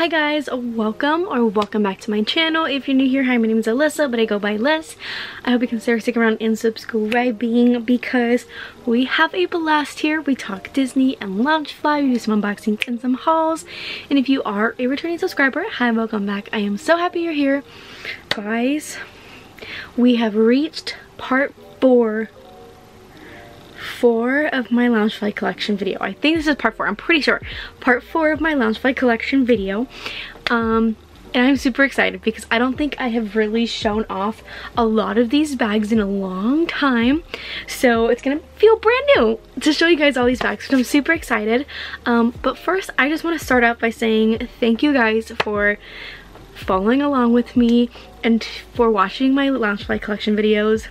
Hi guys, welcome or welcome back to my channel. If you're new here, hi, my name is Alyssa, but I go by Liz. I hope you consider sticking around and subscribing because we have a blast here. We talk Disney and Loungefly, we do some unboxing and some hauls. And if you are a returning subscriber, hi, welcome back. I am so happy you're here. Guys, we have reached part four four of my Loungefly collection video. I think this is part four, I'm pretty sure. Part four of my Loungefly collection video. Um, and I'm super excited because I don't think I have really shown off a lot of these bags in a long time. So it's gonna feel brand new to show you guys all these bags, so I'm super excited. Um, but first, I just wanna start out by saying thank you guys for following along with me and for watching my Loungefly collection videos.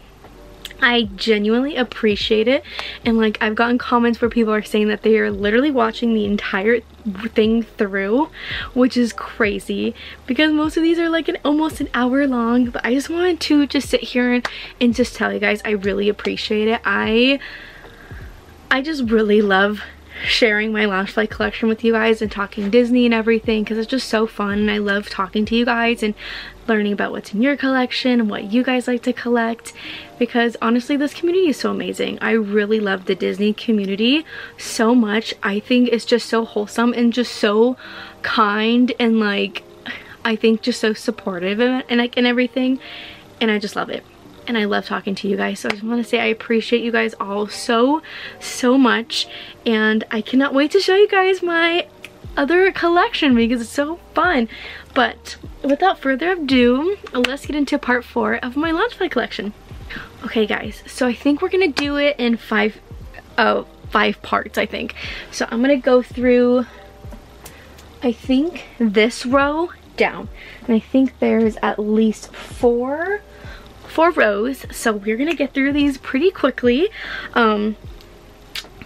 I genuinely appreciate it. And like I've gotten comments where people are saying that they are literally watching the entire thing through which is crazy. Because most of these are like an almost an hour long but I just wanted to just sit here and, and just tell you guys I really appreciate it. I I just really love sharing my Loungefly collection with you guys and talking Disney and everything because it's just so fun and I love talking to you guys and learning about what's in your collection and what you guys like to collect because honestly this community is so amazing. I really love the Disney community so much. I think it's just so wholesome and just so kind and like I think just so supportive and, and like and everything and I just love it and I love talking to you guys. So I just want to say I appreciate you guys all so, so much. And I cannot wait to show you guys my other collection because it's so fun. But without further ado, let's get into part four of my Loungefly collection. Okay guys, so I think we're gonna do it in five, oh, five parts I think. So I'm gonna go through, I think this row down. And I think there's at least four four rows so we're gonna get through these pretty quickly. Um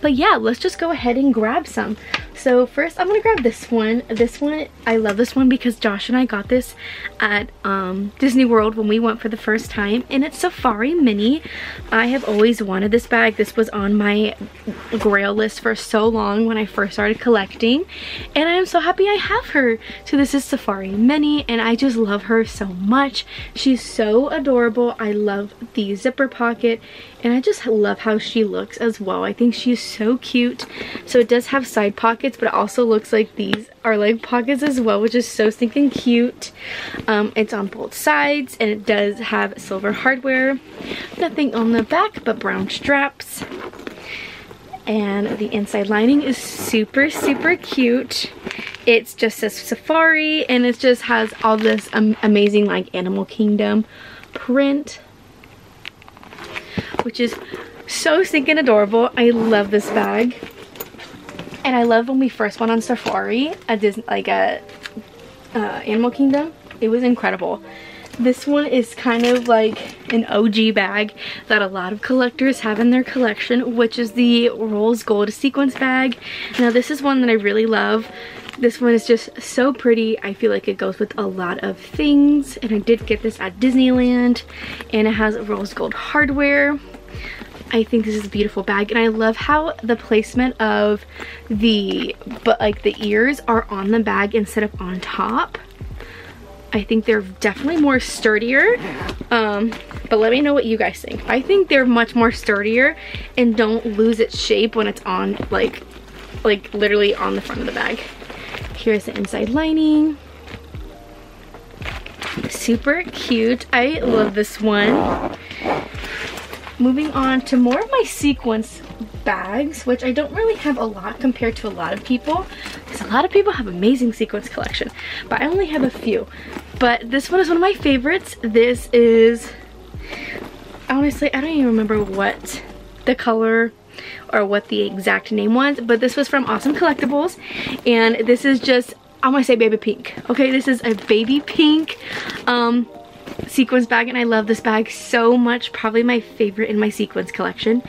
but yeah let's just go ahead and grab some so first I'm gonna grab this one. This one, I love this one because Josh and I got this at um, Disney World when we went for the first time and it's Safari Minnie. I have always wanted this bag. This was on my grail list for so long when I first started collecting and I am so happy I have her. So this is Safari Minnie and I just love her so much. She's so adorable. I love the zipper pocket and I just love how she looks as well. I think she's so cute. So it does have side pockets but it also looks like these are leg pockets as well, which is so stinking cute. Um, it's on both sides, and it does have silver hardware. Nothing on the back but brown straps. And the inside lining is super, super cute. It's just a safari, and it just has all this um, amazing like Animal Kingdom print, which is so stinking adorable. I love this bag. And I love when we first went on safari at Disney, like at uh, Animal Kingdom. It was incredible. This one is kind of like an OG bag that a lot of collectors have in their collection, which is the Rolls Gold Sequence bag. Now this is one that I really love. This one is just so pretty. I feel like it goes with a lot of things. And I did get this at Disneyland. And it has rose gold hardware. I think this is a beautiful bag and I love how the placement of the but like the ears are on the bag instead of on top. I think they're definitely more sturdier. Um, but let me know what you guys think. I think they're much more sturdier and don't lose its shape when it's on like like literally on the front of the bag. Here's the inside lining. Super cute. I love this one moving on to more of my sequence bags, which I don't really have a lot compared to a lot of people, because a lot of people have amazing sequence collection, but I only have a few. But this one is one of my favorites. This is, honestly, I don't even remember what the color or what the exact name was, but this was from Awesome Collectibles, and this is just, I want to say baby pink. Okay, this is a baby pink. Um, sequins bag and I love this bag so much. Probably my favorite in my sequins collection.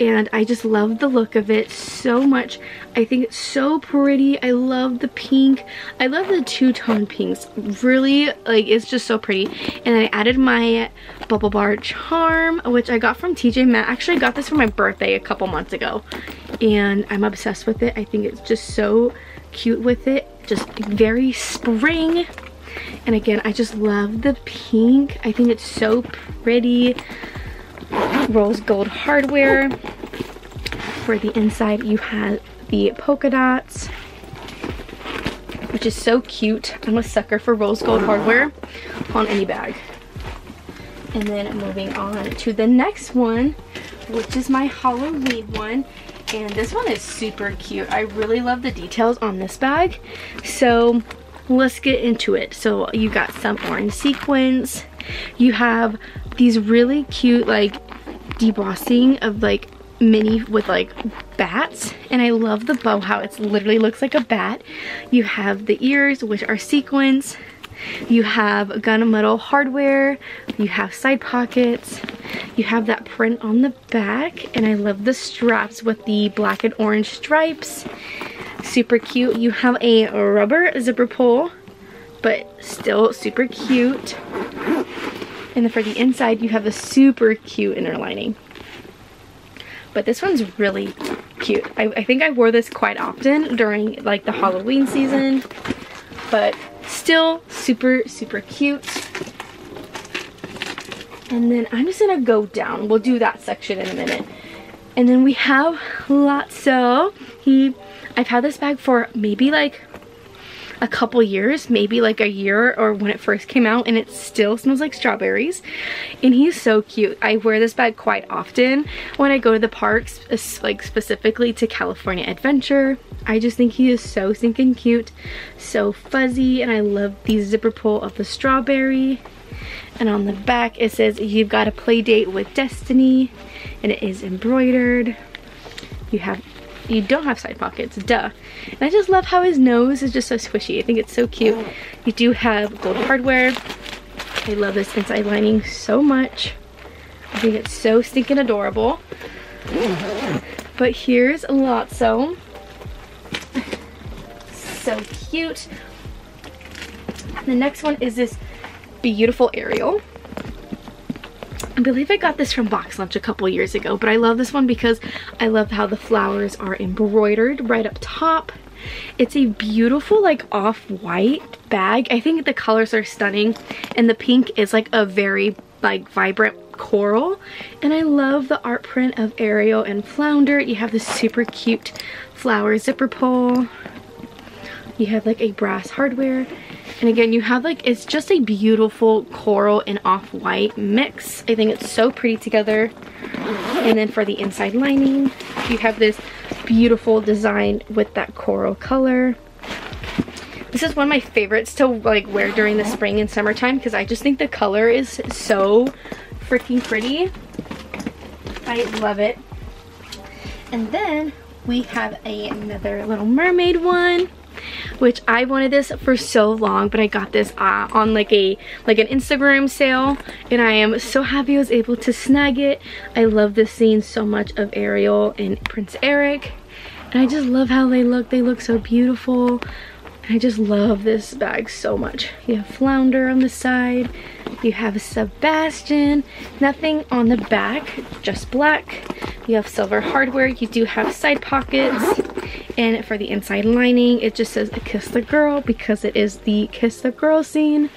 And I just love the look of it so much. I think it's so pretty. I love the pink. I love the two-tone pinks. Really, like, it's just so pretty. And I added my Bubble Bar Charm, which I got from TJ Maxx. Actually, I got this for my birthday a couple months ago. And I'm obsessed with it. I think it's just so cute with it just very spring. And again, I just love the pink. I think it's so pretty. Rose gold hardware. For the inside, you have the polka dots, which is so cute. I'm a sucker for rose gold hardware on any bag. And then moving on to the next one, which is my Halloween one. And this one is super cute. I really love the details on this bag. So let's get into it. So you got some orange sequins. You have these really cute like debossing of like Minnie with like bats and I love the bow how it literally looks like a bat. You have the ears which are sequins. You have gunmetal hardware. You have side pockets. You have that print on the back and I love the straps with the black and orange stripes. Super cute. You have a rubber zipper pull but still super cute. And for the inside you have the super cute inner lining. But this one's really cute. I, I think I wore this quite often during like the Halloween season. But still super, super cute. And then I'm just gonna go down. We'll do that section in a minute. And then we have Lotso. He, I've had this bag for maybe like a couple years, maybe like a year or when it first came out and it still smells like strawberries. And he's so cute. I wear this bag quite often when I go to the parks, like specifically to California Adventure. I just think he is so stinking cute, so fuzzy, and I love the zipper pull of the strawberry. And on the back it says, you've got a play date with Destiny, and it is embroidered. You have you don't have side pockets, duh. And I just love how his nose is just so squishy. I think it's so cute. You do have gold hardware. I love this inside lining so much. I think it's so stinking adorable. But here's a Lotso. So cute. The next one is this beautiful Ariel. I believe I got this from Box Lunch a couple years ago, but I love this one because I love how the flowers are embroidered right up top. It's a beautiful like off-white bag. I think the colors are stunning and the pink is like a very like vibrant coral and I love the art print of Ariel and Flounder. You have this super cute flower zipper pull. You have like a brass hardware and again, you have like, it's just a beautiful coral and off-white mix. I think it's so pretty together. And then for the inside lining, you have this beautiful design with that coral color. This is one of my favorites to like wear during the spring and summertime because I just think the color is so freaking pretty. I love it. And then we have a, another little mermaid one which I wanted this for so long but I got this uh, on like a like an Instagram sale and I am so happy I was able to snag it. I love this scene so much of Ariel and Prince Eric and I just love how they look. They look so beautiful I just love this bag so much. You have Flounder on the side. You have Sebastian. Nothing on the back, just black. You have silver hardware. You do have side pockets. And for the inside lining, it just says Kiss the Girl because it is the Kiss the Girl scene.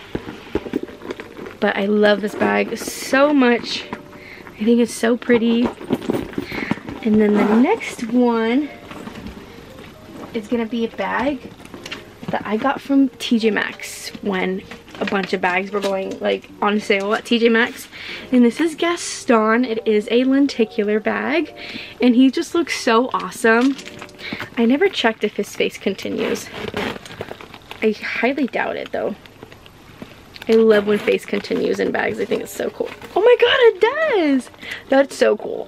But I love this bag so much. I think it's so pretty. And then the next one is gonna be a bag that I got from TJ Maxx when a bunch of bags were going like on sale at TJ Maxx. And this is Gaston. It is a lenticular bag and he just looks so awesome. I never checked if his face continues. I highly doubt it though. I love when face continues in bags. I think it's so cool. Oh my god, it does! That's so cool.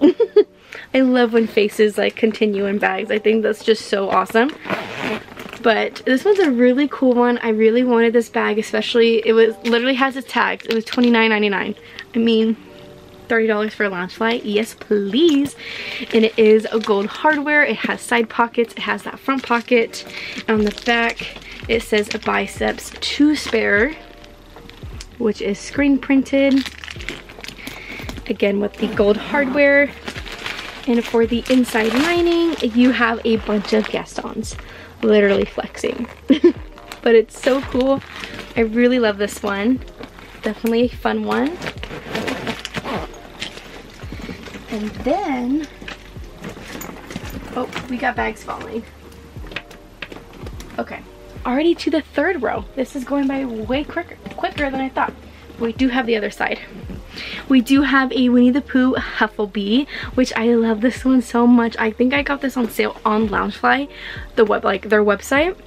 I love when faces like continue in bags. I think that's just so awesome but this one's a really cool one. I really wanted this bag, especially, it was literally has its tags. It was $29.99. I mean, $30 for a Loungefly. Yes, please. And it is a gold hardware. It has side pockets. It has that front pocket. On the back, it says biceps two spare, which is screen printed. Again, with the gold hardware. And for the inside lining, you have a bunch of Gastons literally flexing. but it's so cool. I really love this one. Definitely a fun one. And then, oh, we got bags falling. Okay, already to the third row. This is going by way quicker, quicker than I thought. We do have the other side. We do have a Winnie the Pooh Hufflebee, which I love this one so much. I think I got this on sale on Loungefly, the web, like their website.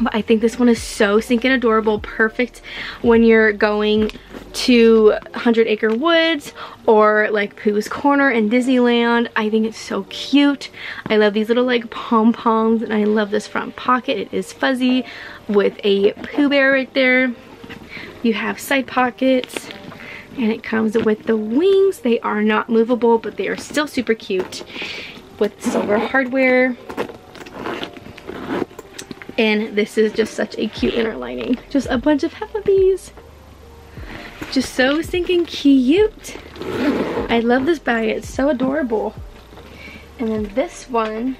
But I think this one is so stinking adorable. Perfect when you're going to 100 Acre Woods or like Pooh's Corner in Disneyland. I think it's so cute. I love these little like pom-poms and I love this front pocket. It is fuzzy with a Pooh Bear right there. You have side pockets and it comes with the wings. They are not movable but they are still super cute with silver hardware and this is just such a cute inner lining. Just a bunch of Hufflepuffs. Just so stinking cute. I love this bag. It's so adorable. And then this one,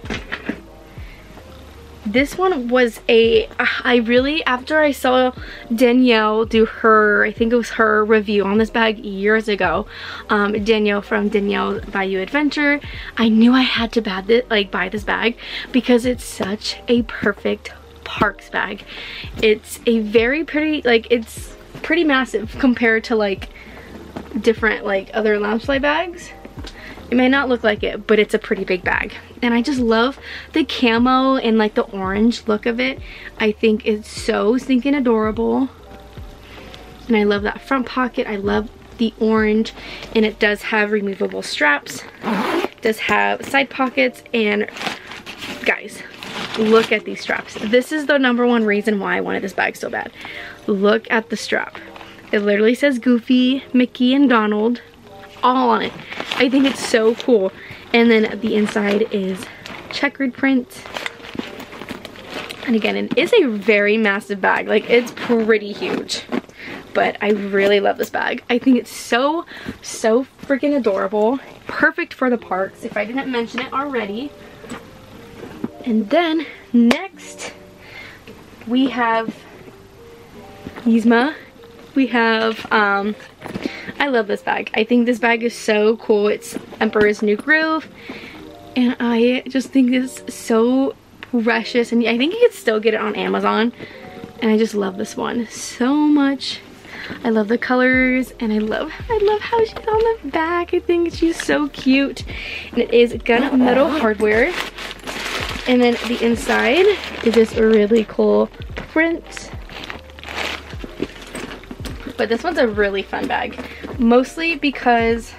this one was a, I really, after I saw Danielle do her, I think it was her review on this bag years ago, um, Danielle from Danielle Bayou Adventure, I knew I had to buy this, like, buy this bag because it's such a perfect Parks bag. It's a very pretty, like it's pretty massive compared to like different like other Loungefly bags. It may not look like it, but it's a pretty big bag. And I just love the camo and like the orange look of it. I think it's so stinking adorable. And I love that front pocket. I love the orange and it does have removable straps. It does have side pockets and guys, Look at these straps. This is the number one reason why I wanted this bag so bad. Look at the strap. It literally says Goofy, Mickey, and Donald all on it. I think it's so cool. And then the inside is checkered print. And again, it is a very massive bag. Like, it's pretty huge. But I really love this bag. I think it's so, so freaking adorable. Perfect for the parks, if I didn't mention it already. And then next we have Yzma. We have, um, I love this bag. I think this bag is so cool. It's Emperor's New Groove. And I just think it's so precious. And I think you could still get it on Amazon. And I just love this one so much. I love the colors and I love I love how she's on the back. I think she's so cute. And it is gunmetal hardware. And then the inside is this really cool print. But this one's a really fun bag. Mostly because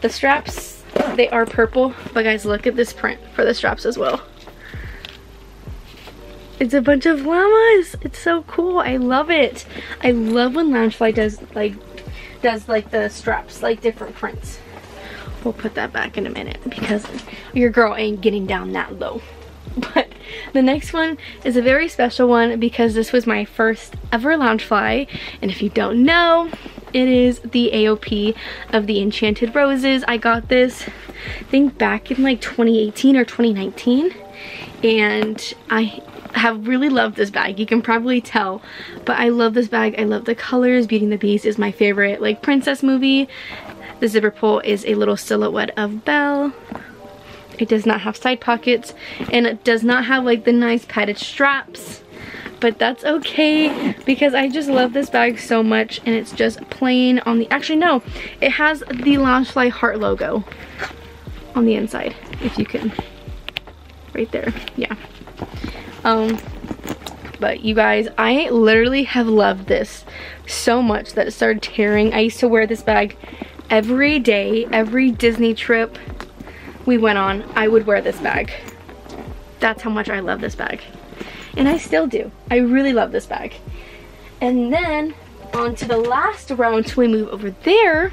the straps, they are purple. But guys, look at this print for the straps as well. It's a bunch of llamas. It's so cool. I love it. I love when Loungefly does like does like the straps, like different prints. We'll put that back in a minute because your girl ain't getting down that low. But the next one is a very special one because this was my first ever Loungefly. And if you don't know, it is the AOP of the Enchanted Roses. I got this, I think back in like 2018 or 2019. And I have really loved this bag. You can probably tell, but I love this bag. I love the colors. Beauty and the Beast is my favorite like princess movie. The zipper pull is a little silhouette of Belle. It does not have side pockets and it does not have like the nice padded straps but that's okay because I just love this bag so much and it's just plain on the actually no it has the Loungefly heart logo on the inside if you can right there yeah um but you guys I literally have loved this so much that it started tearing I used to wear this bag every day, every Disney trip we went on, I would wear this bag. That's how much I love this bag. And I still do. I really love this bag. And then on to the last row until we move over there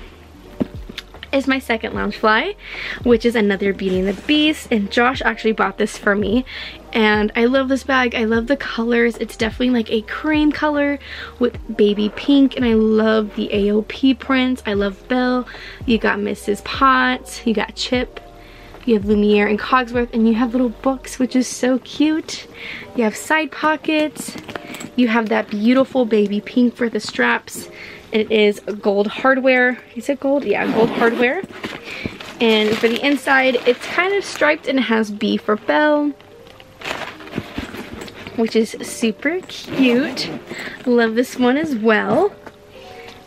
is my second Loungefly, which is another Beauty and the Beast. And Josh actually bought this for me. And I love this bag. I love the colors. It's definitely like a cream color with baby pink. And I love the AOP prints. I love Belle. You got Mrs. Potts. You got Chip. You have Lumiere and Cogsworth and you have little books which is so cute. You have side pockets. You have that beautiful baby pink for the straps. It is gold hardware. Is it gold? Yeah, gold hardware. And for the inside, it's kind of striped and it has B for Belle which is super cute. Love this one as well.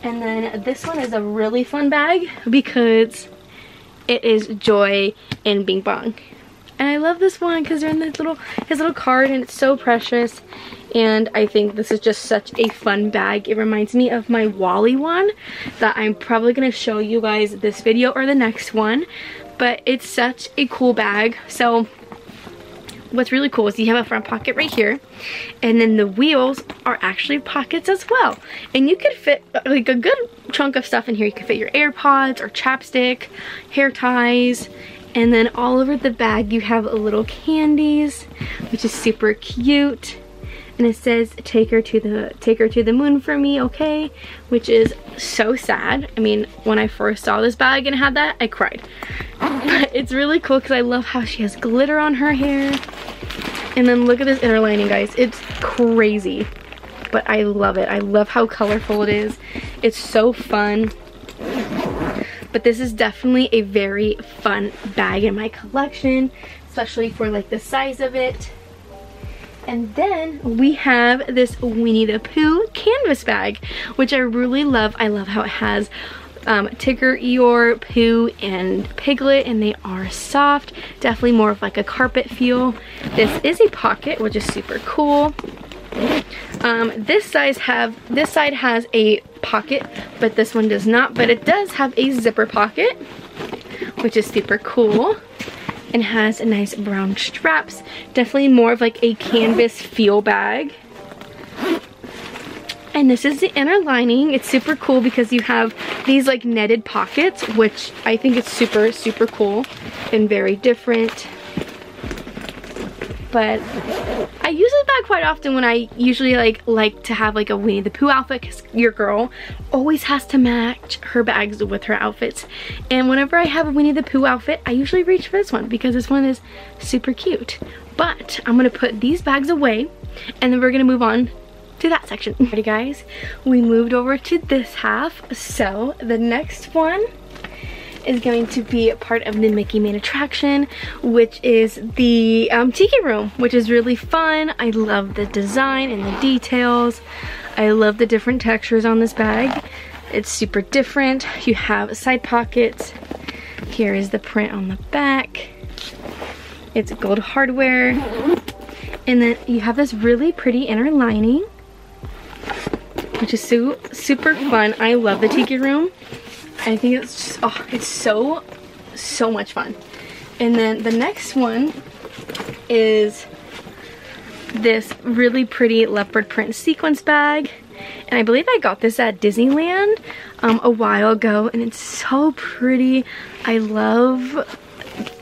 And then this one is a really fun bag because it is Joy and Bing Bong. And I love this one because they're in this little his little card and it's so precious. And I think this is just such a fun bag. It reminds me of my WALL-E one that I'm probably going to show you guys this video or the next one. But it's such a cool bag. So what's really cool is you have a front pocket right here and then the wheels are actually pockets as well. And you could fit uh, like a good chunk of stuff in here. You could fit your AirPods or chapstick hair ties and then all over the bag you have a little candies which is super cute and it says take her to the take her to the moon for me okay? Which is so sad. I mean when i first saw this bag and had that i cried. But it's really cool because i love how she has glitter on her hair. And then look at this inner lining guys. It's crazy. But i love it. I love how colorful it is. It's so fun. But this is definitely a very fun bag in my collection especially for like the size of it and then we have this Winnie the Pooh canvas bag, which I really love. I love how it has um, Tigger, Eeyore, Pooh, and Piglet, and they are soft. Definitely more of like a carpet feel. This is a pocket, which is super cool. Um, this size have this side has a pocket, but this one does not. But it does have a zipper pocket, which is super cool and has a nice brown straps. Definitely more of like a canvas feel bag. And this is the inner lining. It's super cool because you have these like netted pockets, which I think it's super, super cool and very different. But I use this bag quite often when I usually like like to have like a Winnie the Pooh outfit because your girl always has to match her bags with her outfits. And whenever I have a Winnie the Pooh outfit, I usually reach for this one because this one is super cute. But I'm gonna put these bags away and then we're gonna move on to that section. Alrighty guys, we moved over to this half. So the next one is going to be a part of the Mickey main attraction, which is the um, Tiki Room, which is really fun. I love the design and the details. I love the different textures on this bag. It's super different. You have side pockets. Here is the print on the back. It's gold hardware. And then you have this really pretty inner lining, which is so super fun. I love the Tiki Room. I think it's just, oh, it's so, so much fun. And then the next one is this really pretty leopard print sequence bag. And I believe I got this at Disneyland um, a while ago and it's so pretty. I love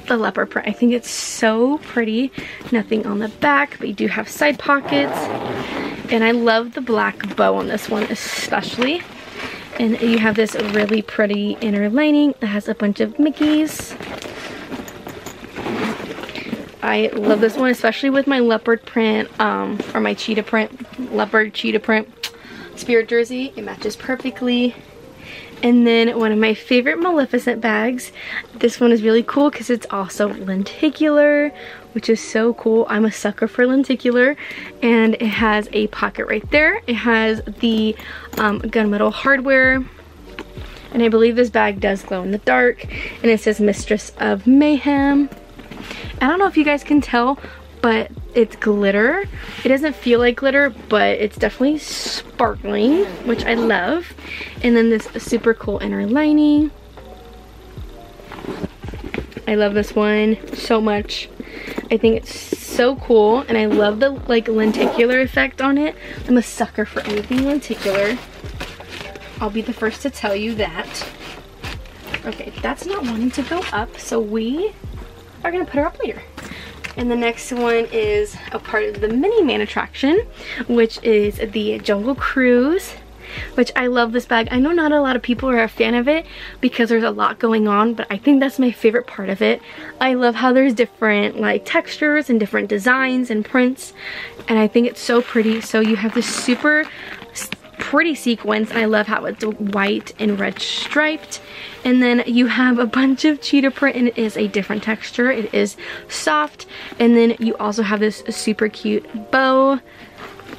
the leopard print. I think it's so pretty. Nothing on the back, but you do have side pockets. And I love the black bow on this one especially. And you have this really pretty inner lining that has a bunch of Mickeys. I love this one, especially with my leopard print, um, or my cheetah print, leopard cheetah print spirit jersey. It matches perfectly. And then one of my favorite Maleficent bags. This one is really cool because it's also lenticular, which is so cool. I'm a sucker for lenticular. And it has a pocket right there. It has the um, gunmetal hardware. And I believe this bag does glow in the dark. And it says Mistress of Mayhem. I don't know if you guys can tell, but it's glitter. It doesn't feel like glitter, but it's definitely sparkling, which I love. And then this super cool inner lining. I love this one so much. I think it's so cool and I love the like lenticular effect on it. I'm a sucker for anything lenticular. I'll be the first to tell you that. Okay, that's not wanting to go up, so we are gonna put her up later. And the next one is a part of the Minnie Main attraction, which is the Jungle Cruise. Which I love this bag. I know not a lot of people are a fan of it because there's a lot going on, but I think that's my favorite part of it. I love how there's different like textures and different designs and prints, and I think it's so pretty. So you have this super pretty sequins. I love how it's white and red striped. And then you have a bunch of cheetah print and it is a different texture. It is soft. And then you also have this super cute bow.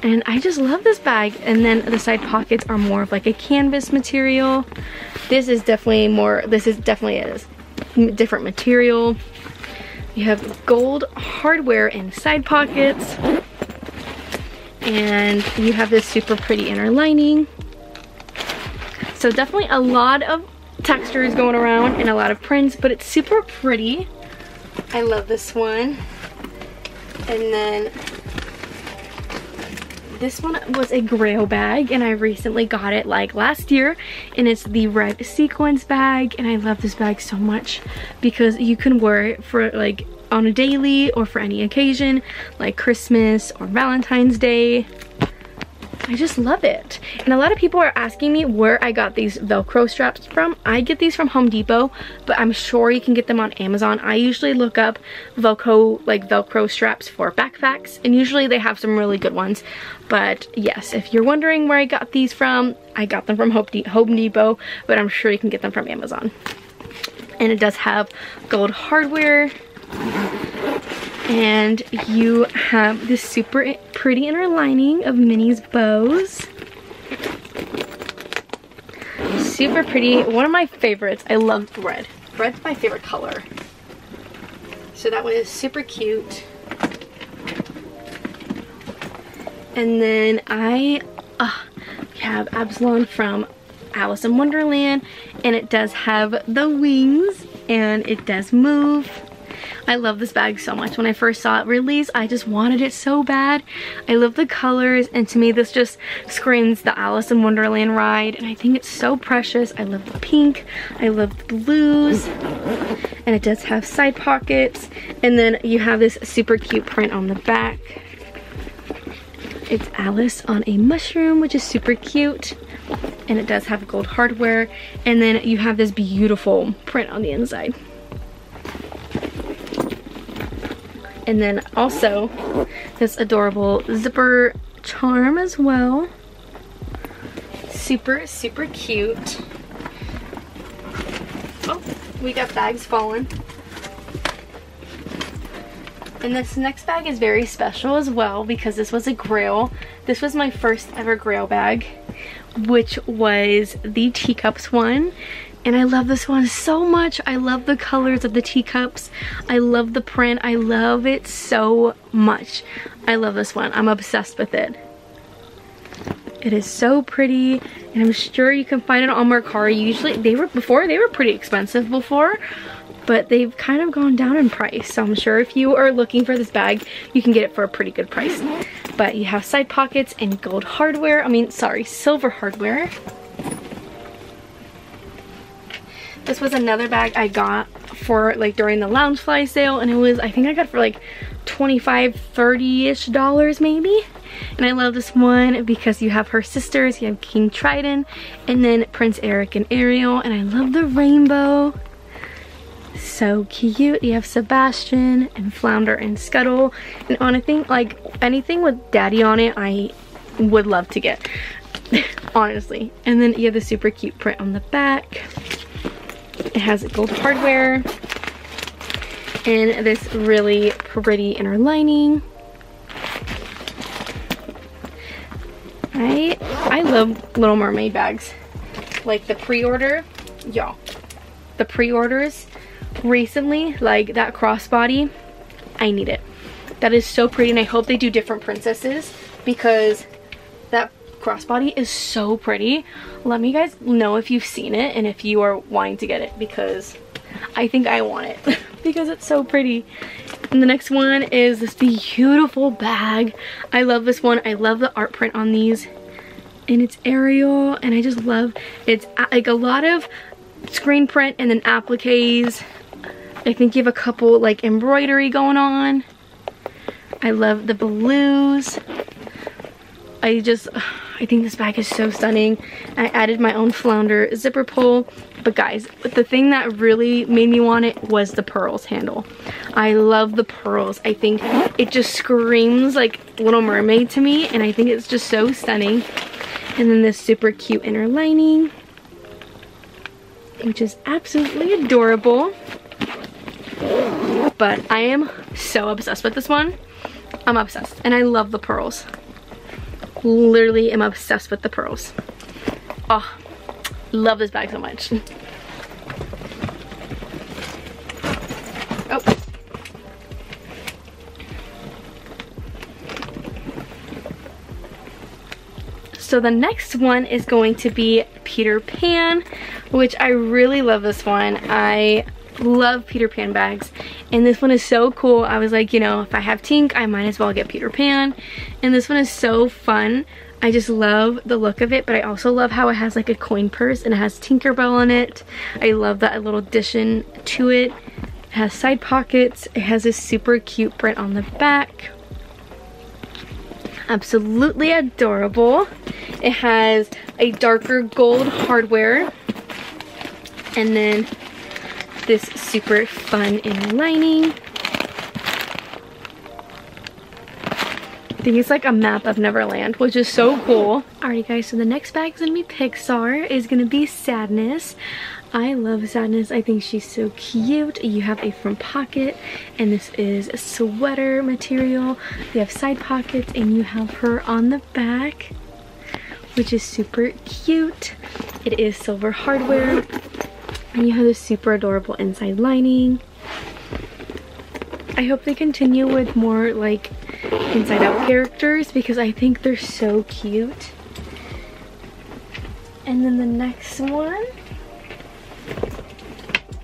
And I just love this bag. And then the side pockets are more of like a canvas material. This is definitely more, this is definitely a different material. You have gold hardware and side pockets and you have this super pretty inner lining. So definitely a lot of textures going around and a lot of prints, but it's super pretty. I love this one. And then this one was a grail bag and I recently got it like last year and it's the red sequins bag and I love this bag so much because you can wear it for like on a daily or for any occasion like Christmas or Valentine's Day. I just love it. And a lot of people are asking me where I got these Velcro straps from. I get these from Home Depot, but I'm sure you can get them on Amazon. I usually look up Velcro, like Velcro straps for backpacks, and usually they have some really good ones. But yes, if you're wondering where I got these from, I got them from Home Depot, but I'm sure you can get them from Amazon. And it does have gold hardware and you have this super pretty inner lining of Minnie's bows. Super pretty. One of my favorites. I love red. Red's my favorite color. So that one is super cute. And then I uh, have Absolem from Alice in Wonderland. And it does have the wings. And it does move. I love this bag so much. When I first saw it release, I just wanted it so bad. I love the colors and to me this just screams the Alice in Wonderland ride and I think it's so precious. I love the pink, I love the blues, and it does have side pockets and then you have this super cute print on the back. It's Alice on a mushroom, which is super cute. And it does have gold hardware. And then you have this beautiful print on the inside. And then also this adorable zipper charm as well. Super, super cute. Oh, we got bags falling. And this next bag is very special as well because this was a grail. This was my first ever grail bag, which was the teacups one. And I love this one so much. I love the colors of the teacups. I love the print. I love it so much. I love this one. I'm obsessed with it. It is so pretty and I'm sure you can find it on Mercari. Usually they were before they were pretty expensive before but they've kind of gone down in price. So I'm sure if you are looking for this bag, you can get it for a pretty good price. But you have side pockets and gold hardware. I mean, sorry, silver hardware. This was another bag I got for like during the Loungefly sale and it was, I think I got for like 25, 30-ish dollars maybe. And I love this one because you have her sisters, you have King Triton, and then Prince Eric and Ariel, and I love the rainbow. So cute. You have Sebastian and Flounder and Scuttle. And on a thing, like anything with daddy on it, I would love to get, honestly. And then you have the super cute print on the back. It has gold hardware and this really pretty inner lining. I I love Little Mermaid bags. Like the pre-order, y'all. The pre-orders recently, like that crossbody, I need it. That is so pretty and I hope they do different princesses because crossbody is so pretty. Let me guys know if you've seen it and if you are wanting to get it because I think I want it because it's so pretty. And the next one is this beautiful bag. I love this one. I love the art print on these. And it's Ariel and I just love, it's like a lot of screen print and then appliques. I think you have a couple like embroidery going on. I love the blues. I just, I think this bag is so stunning. I added my own flounder zipper pull. But guys, the thing that really made me want it was the pearls handle. I love the pearls. I think it just screams like Little Mermaid to me. And I think it's just so stunning. And then this super cute inner lining. Which is absolutely adorable. But I am so obsessed with this one. I'm obsessed. And I love the pearls. Literally am obsessed with the pearls. Oh, love this bag so much. oh. So the next one is going to be Peter Pan, which I really love this one. I love Peter Pan bags and this one is so cool. I was like you know if I have Tink I might as well get Peter Pan. And this one is so fun. I just love the look of it but I also love how it has like a coin purse and it has Tinkerbell on it. I love that little addition to it. It has side pockets. It has this super cute print on the back. Absolutely adorable. It has a darker gold hardware. And then this super fun inner lining. I think it's like a map of Neverland, which is so cool. Alright guys, so the next bag is gonna be Pixar, is gonna be Sadness. I love Sadness, I think she's so cute. You have a front pocket, and this is sweater material. You have side pockets, and you have her on the back, which is super cute. It is silver hardware. And you have this super adorable inside lining. I hope they continue with more like inside out characters because I think they're so cute. And then the next one,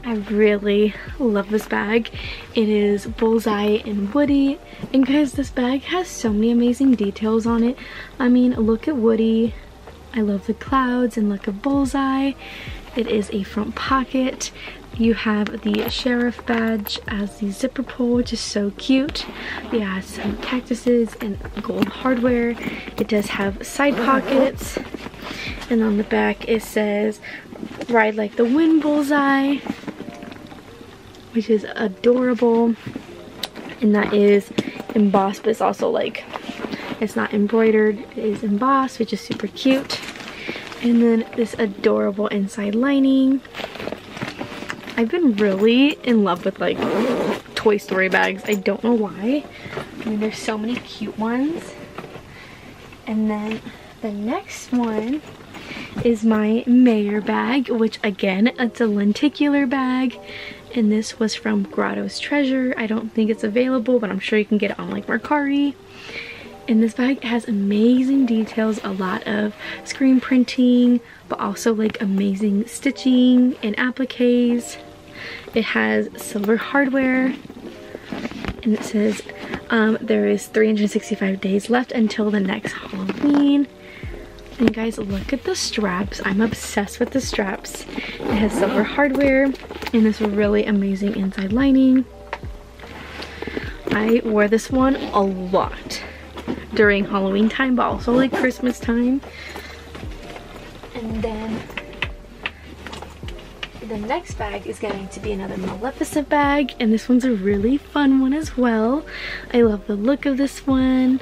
I really love this bag. It is Bullseye and Woody. And guys, this bag has so many amazing details on it. I mean, look at Woody. I love the clouds and look at Bullseye. It is a front pocket. You have the sheriff badge as the zipper pull, which is so cute. It has some cactuses and gold hardware. It does have side pockets. And on the back it says, ride like the wind bullseye, which is adorable. And that is embossed, but it's also like, it's not embroidered, it is embossed, which is super cute. And then this adorable inside lining. I've been really in love with like Toy Story bags. I don't know why. I mean, there's so many cute ones. And then the next one is my Mayor bag, which again, it's a lenticular bag. And this was from Grotto's Treasure. I don't think it's available, but I'm sure you can get it on like Mercari. And this bag has amazing details, a lot of screen printing, but also like amazing stitching and appliques. It has silver hardware and it says um, there is 365 days left until the next Halloween. And guys, look at the straps. I'm obsessed with the straps. It has silver hardware and this really amazing inside lining. I wore this one a lot during Halloween time, but also like Christmas time. And then the next bag is going to be another Maleficent bag, and this one's a really fun one as well. I love the look of this one.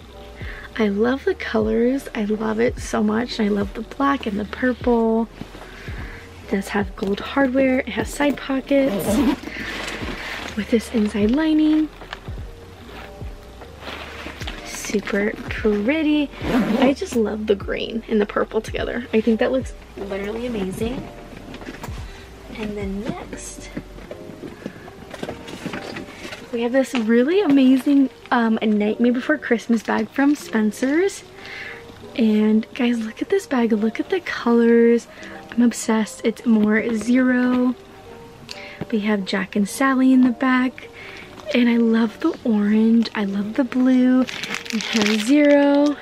I love the colors. I love it so much. I love the black and the purple. It does have gold hardware. It has side pockets with this inside lining super pretty. I just love the green and the purple together. I think that looks literally amazing. And then next, we have this really amazing um, Nightmare Before Christmas bag from Spencer's. And guys, look at this bag. Look at the colors. I'm obsessed. It's more zero. We have Jack and Sally in the back. And I love the orange. I love the blue. It has zero.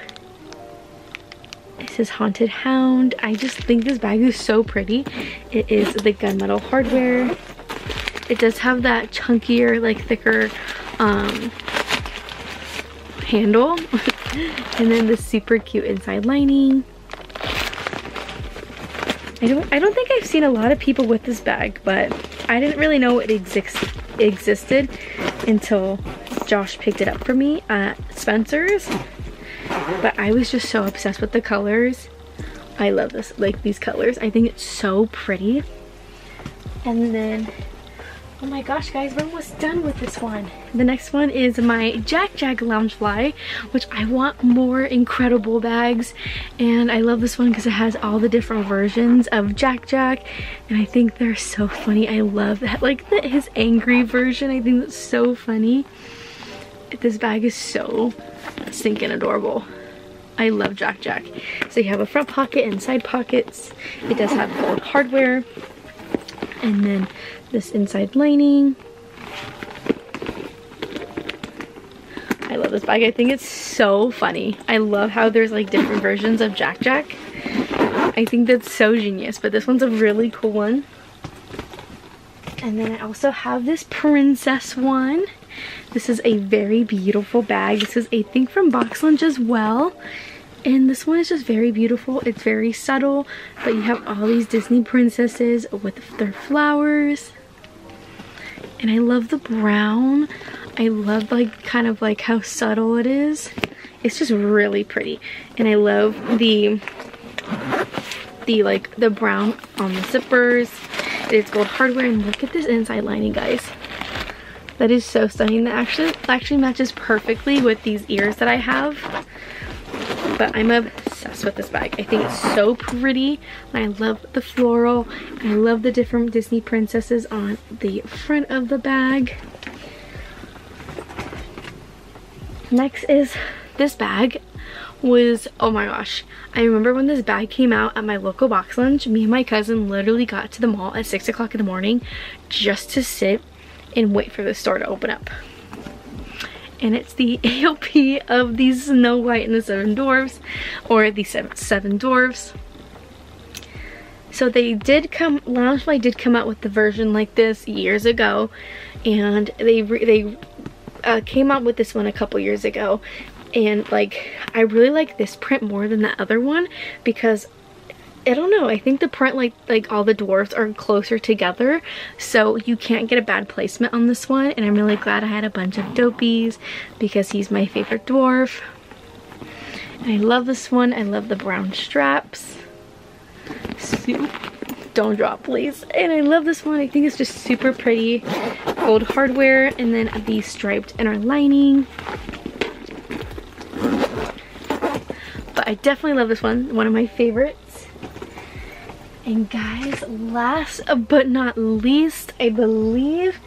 This is Haunted Hound. I just think this bag is so pretty. It is the gunmetal hardware. It does have that chunkier, like thicker um, handle. and then the super cute inside lining. I don't, I don't think I've seen a lot of people with this bag, but I didn't really know it exist, existed until Josh picked it up for me at Spencer's. But I was just so obsessed with the colors. I love this, like these colors. I think it's so pretty. And then Oh my gosh, guys, we're almost done with this one. The next one is my Jack Jack Loungefly, which I want more incredible bags. And I love this one because it has all the different versions of Jack Jack. And I think they're so funny. I love that, like the, his angry version. I think that's so funny. This bag is so stinking adorable. I love Jack Jack. So you have a front pocket and side pockets. It does have gold hardware. And then this inside lining. I love this bag. I think it's so funny. I love how there's like different versions of Jack Jack. I think that's so genius, but this one's a really cool one. And then I also have this princess one. This is a very beautiful bag. This is I think from BoxLunch as well. And this one is just very beautiful. It's very subtle, but you have all these Disney princesses with their flowers and I love the brown. I love like kind of like how subtle it is. It's just really pretty. And I love the the like the brown on the zippers. It's gold hardware and look at this inside lining guys. That is so stunning. That actually actually matches perfectly with these ears that I have. But I'm obsessed with this bag. I think it's so pretty. I love the floral. I love the different Disney princesses on the front of the bag. Next is this bag was, oh my gosh. I remember when this bag came out at my local BoxLunch, me and my cousin literally got to the mall at 6 o'clock in the morning just to sit and wait for the store to open up and it's the AOP of the Snow White and the Seven Dwarfs, or the Seven, seven Dwarfs. So they did come, Loungefly did come out with the version like this years ago, and they they uh, came out with this one a couple years ago, and like I really like this print more than the other one because I don't know. I think the print, like like all the dwarfs are closer together, so you can't get a bad placement on this one. And I'm really glad I had a bunch of Dopeys because he's my favorite dwarf. And I love this one. I love the brown straps. Don't drop, please. And I love this one. I think it's just super pretty. Gold hardware and then the striped inner lining. But I definitely love this one. One of my favorites. And guys, last but not least, I believe,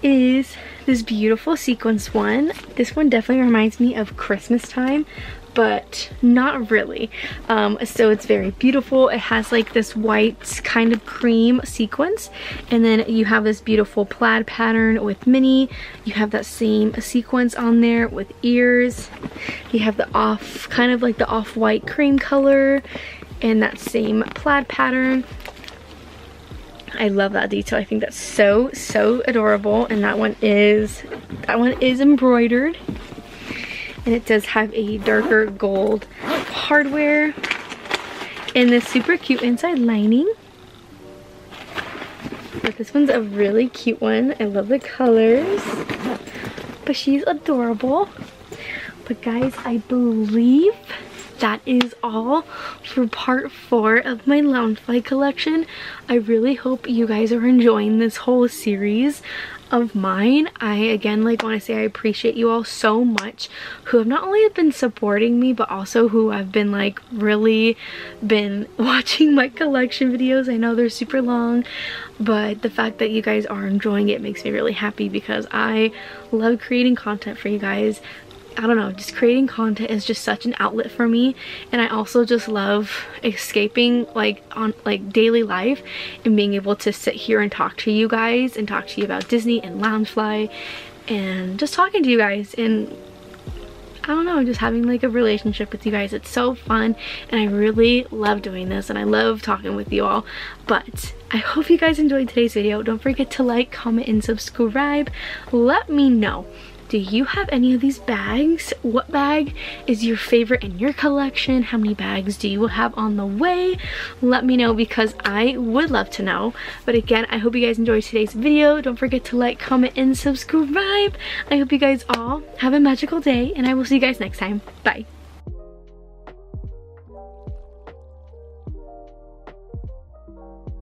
is this beautiful sequence one. This one definitely reminds me of Christmas time, but not really. Um, so it's very beautiful. It has like this white kind of cream sequence. And then you have this beautiful plaid pattern with Minnie. You have that same sequence on there with ears. You have the off, kind of like the off-white cream color in that same plaid pattern. I love that detail. I think that's so, so adorable. And that one is, that one is embroidered. And it does have a darker gold hardware and this super cute inside lining. But this one's a really cute one. I love the colors. But she's adorable. But guys, I believe that is all for part four of my Loungefly collection. I really hope you guys are enjoying this whole series of mine. I again like want to say I appreciate you all so much who have not only been supporting me but also who have been like really been watching my collection videos. I know they're super long but the fact that you guys are enjoying it makes me really happy because I love creating content for you guys. I don't know, just creating content is just such an outlet for me and I also just love escaping like on like daily life and being able to sit here and talk to you guys and talk to you about Disney and Loungefly and just talking to you guys and I don't know, just having like a relationship with you guys. It's so fun and I really love doing this and I love talking with you all. But I hope you guys enjoyed today's video. Don't forget to like, comment, and subscribe. Let me know do you have any of these bags? What bag is your favorite in your collection? How many bags do you have on the way? Let me know because I would love to know. But again, I hope you guys enjoyed today's video. Don't forget to like, comment, and subscribe. I hope you guys all have a magical day and I will see you guys next time. Bye.